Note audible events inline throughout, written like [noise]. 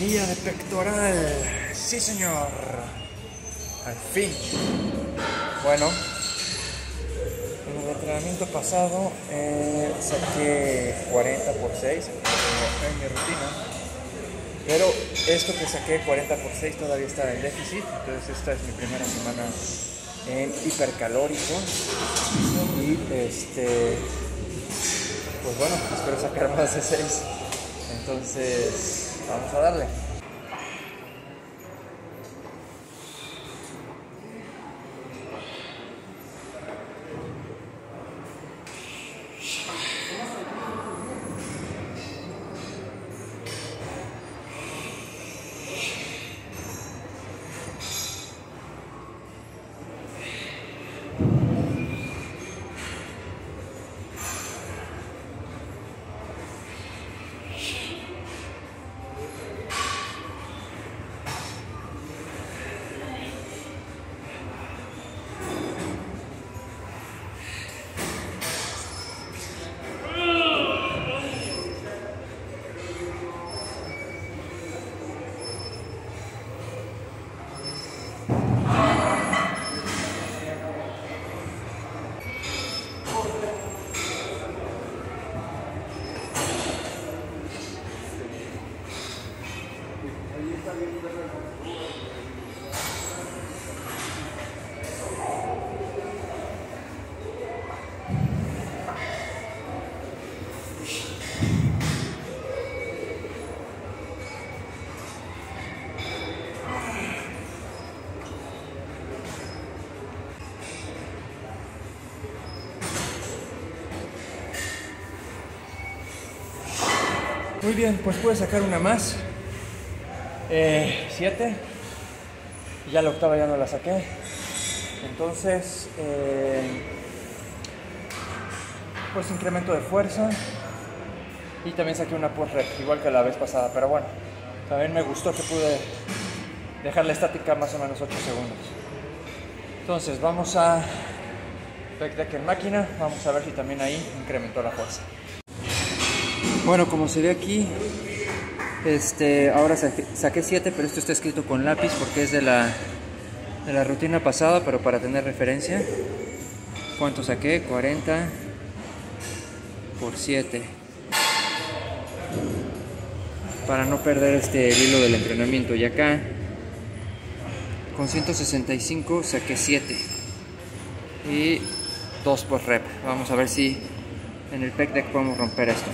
Día de pectoral. Sí, señor. Al fin. Bueno, en el entrenamiento pasado eh, saqué 40 por 6 en mi rutina. Pero esto que saqué 40 por 6 todavía está en déficit. Entonces esta es mi primera semana en hipercalórico. Y este. Pues bueno, espero sacar más de 6. Entonces, vamos a darle. Muy bien, pues pude sacar una más. Eh, siete. Ya la octava ya no la saqué. Entonces, eh, pues incremento de fuerza. Y también saqué una post rep, igual que la vez pasada. Pero bueno, también me gustó que pude dejar la estática más o menos 8 segundos. Entonces, vamos a back deck en máquina. Vamos a ver si también ahí incrementó la fuerza. Bueno, como se ve aquí, este, ahora saqué 7, pero esto está escrito con lápiz porque es de la, de la rutina pasada, pero para tener referencia. ¿Cuánto saqué? 40 por 7. Para no perder este hilo del entrenamiento. Y acá, con 165 saqué 7. Y 2 por rep. Vamos a ver si en el pec deck podemos romper esto.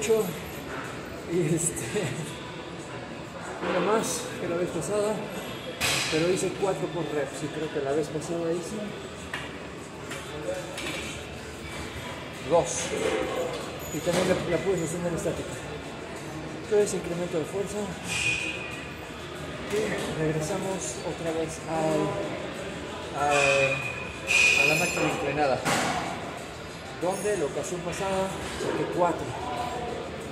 8. Y este. Era más que la vez pasada. Pero hice 4 por reps. Y creo que la vez pasada hice. 2. Y también la, la pude sostener estática. Entonces incremento de fuerza. Y regresamos otra vez al, al, a la máquina inclinada donde la ocasión pasada saqué 4.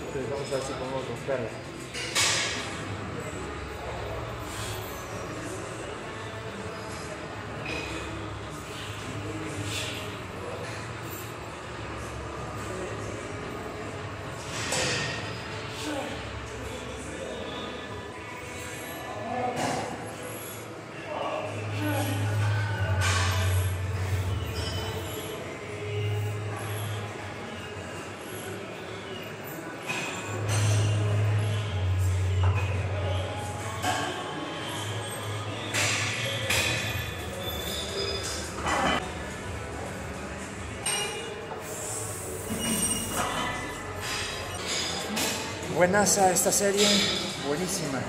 Entonces vamos a ver si podemos romperla. buenaza esta serie, buenísima.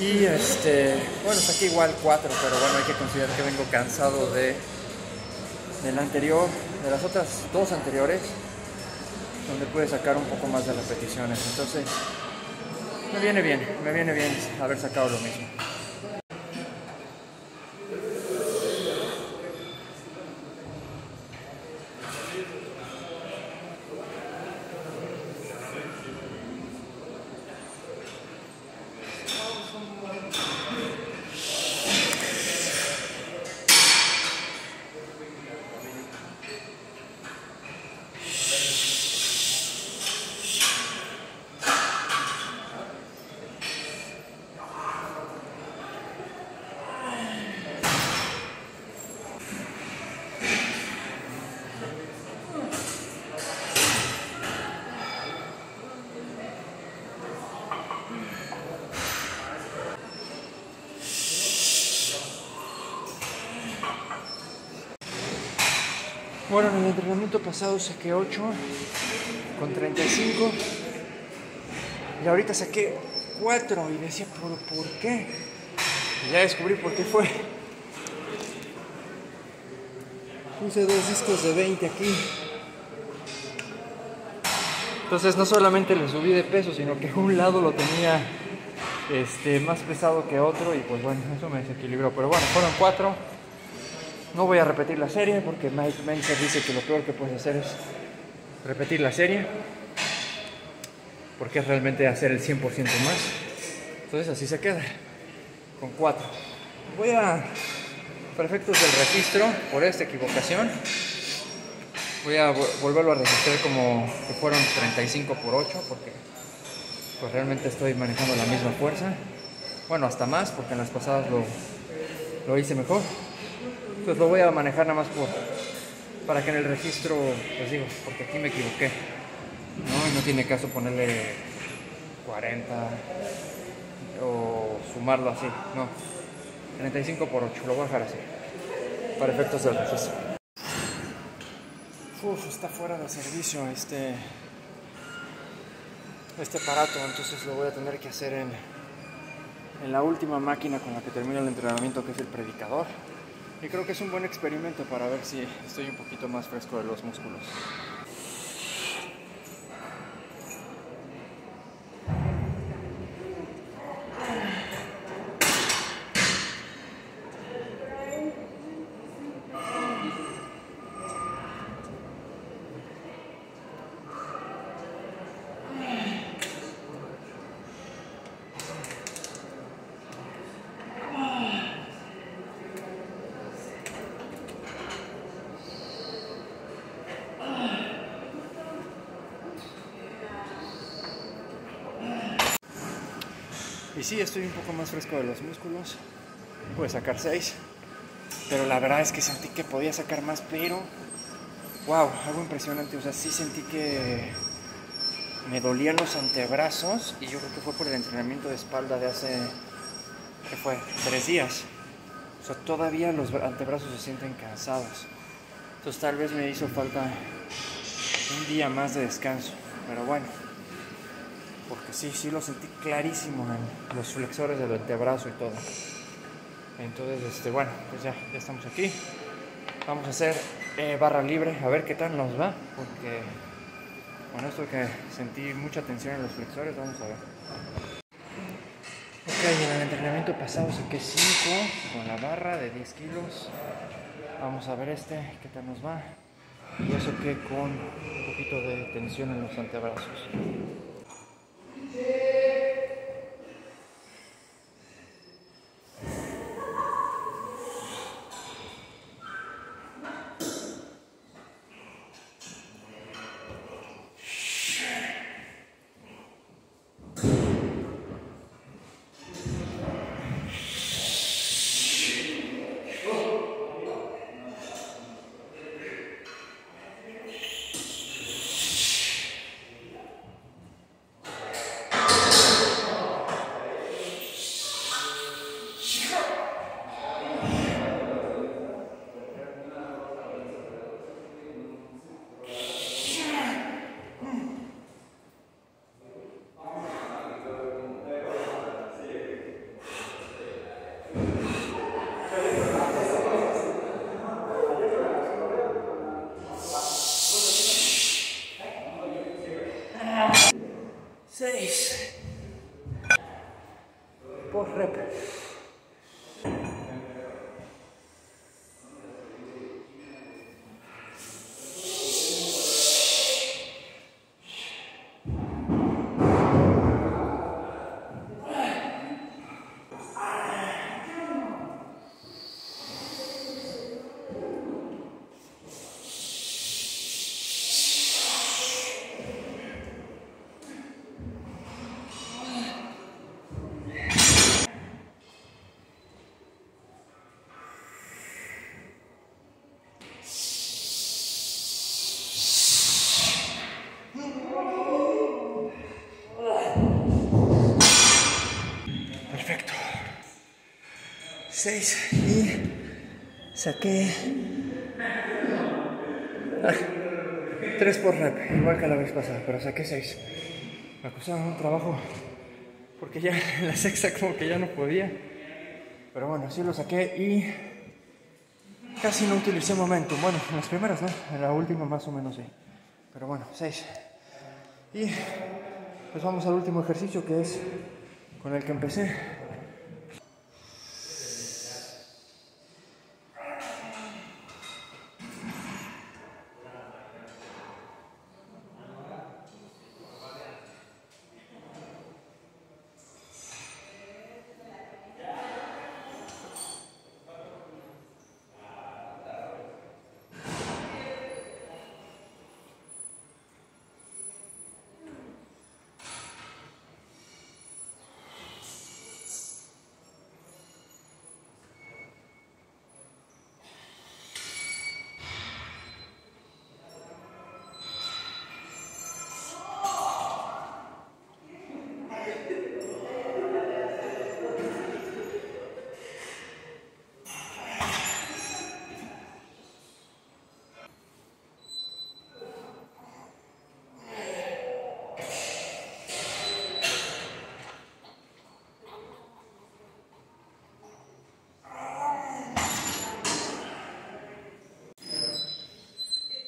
Y este, bueno, aquí igual 4, pero bueno, hay que considerar que vengo cansado de del anterior, de las otras dos anteriores, donde pude sacar un poco más de repeticiones. Entonces, me viene bien, me viene bien haber sacado lo mismo. Bueno, en el entrenamiento pasado saqué 8 con 35 y ahorita saqué 4 y decía, ¿por, ¿por qué? Ya descubrí por qué fue. Puse dos discos de 20 aquí. Entonces no solamente le subí de peso, sino que un lado lo tenía este, más pesado que otro y pues bueno, eso me desequilibró. Pero bueno, fueron 4 no voy a repetir la serie porque Mike Menzer dice que lo peor que puedes hacer es repetir la serie. Porque es realmente hacer el 100% más. Entonces así se queda. Con 4. Voy a, para efectos del registro, por esta equivocación, voy a volverlo a registrar como que fueron 35 por 8 porque pues realmente estoy manejando la misma fuerza. Bueno, hasta más porque en las pasadas lo, lo hice mejor pues lo voy a manejar nada más por, para que en el registro, pues digo, porque aquí me equivoqué. No, no tiene caso ponerle 40 o sumarlo así, no. 35 por 8, lo voy a dejar así, para efectos del registro. Uf, está fuera de servicio este, este aparato, entonces lo voy a tener que hacer en, en la última máquina con la que termino el entrenamiento, que es el predicador. Y creo que es un buen experimento para ver si estoy un poquito más fresco de los músculos. Y sí, estoy un poco más fresco de los músculos. Pude sacar 6. Pero la verdad es que sentí que podía sacar más, pero... ¡Wow! Algo impresionante. O sea, sí sentí que me dolían los antebrazos. Y yo creo que fue por el entrenamiento de espalda de hace... ¿Qué fue? Tres días. O sea, todavía los antebrazos se sienten cansados. Entonces tal vez me hizo falta un día más de descanso. Pero bueno, porque sí, sí lo sentí clarísimo en los flexores del antebrazo y todo. Entonces, este, bueno, pues ya, ya estamos aquí. Vamos a hacer eh, barra libre, a ver qué tal nos va, porque con esto que sentí mucha tensión en los flexores, vamos a ver. Ok, en el entrenamiento pasado saqué 5 con la barra de 10 kilos. Vamos a ver este, qué tal nos va. Y eso que con un poquito de tensión en los antebrazos. Deus. 16 y saqué ah, 3 por rep, igual que la vez pasada, pero saqué 6. Me acusaba un trabajo porque ya [laughs] en la sexta como que ya no podía. Pero bueno, sí lo saqué y casi no utilicé momentum. Bueno, en las primeras no, en la última más o menos sí. Pero bueno, 6. Y pues vamos al último ejercicio que es con el que empecé.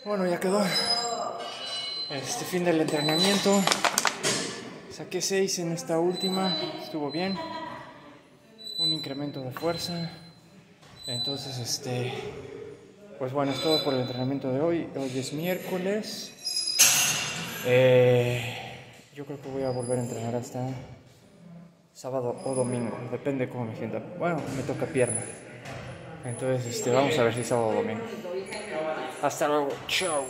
Bueno, ya quedó este fin del entrenamiento. Saqué 6 en esta última, estuvo bien. Un incremento de fuerza. Entonces, este, pues bueno, es todo por el entrenamiento de hoy. Hoy es miércoles. Eh, yo creo que voy a volver a entrenar hasta sábado o domingo, depende cómo me sienta. Bueno, me toca pierna. Entonces, este, vamos a ver si sábado o domingo. Hasta luego. Chao.